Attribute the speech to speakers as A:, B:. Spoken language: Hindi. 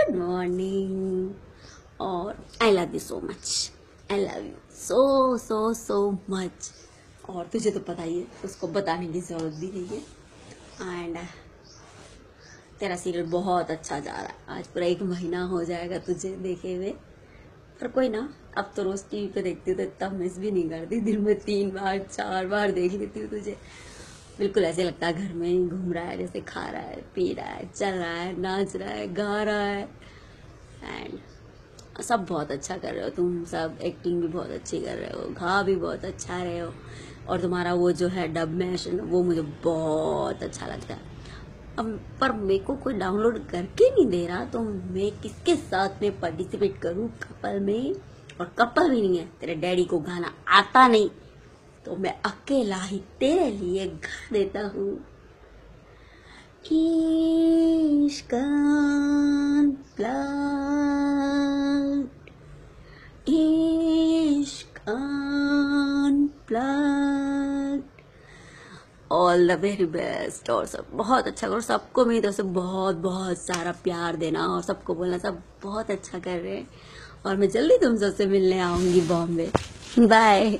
A: गुड मॉर्निंग और I love you so much I love you so so so much और तुझे तो पता ही है, उसको बताने की ज़रूरत भी नहीं है। एंड तेरा सीरियल बहुत अच्छा जा रहा है। आज पूरा एक महीना हो जाएगा तुझे देखे हुए। पर कोई ना, अब तो रोज टीवी पे देखती हूँ तो इतना मिस भी नहीं करती। दिन में तीन बार, चार बार देख लेती हूँ तुझे। बिल्कुल ऐसे लगता है घर में ही घूम रहा है, जैसे खा रहा है, पी रहा है, चल रहा है, नाच रहा है, गा रहा है। एंड सब बहुत अच्छा कर रहे हो तुम, सब एक्टिंग भी बहुत अच्छी कर रहे हो, गा भी बहुत अच्छा रहे हो। और तुम्हारा वो जो है डब मैश वो मुझे बहुत अच्छा लगता है। अब पर मेरे को कोई डाउनलोड करके नहीं दे रहा तो मैं किसके साथ में पार्टिसिपेट करूँ? कपल में? और कपल भी नहीं है, तेरे डैडी को गाना आता नहीं। तो मैं अकेला ही तेरे लिए गा देता हूँ। इश्कान प्लाट ऑल द वेरी बेस्ट और सब बहुत अच्छा करो। सबको मेरी तरफ़ से बहुत बहुत सारा प्यार देना और सबको बोलना, सब बहुत अच्छा कर रहे हैं। और मैं जल्दी तुम सबसे मिलने आऊँगी बॉम्बे। बाय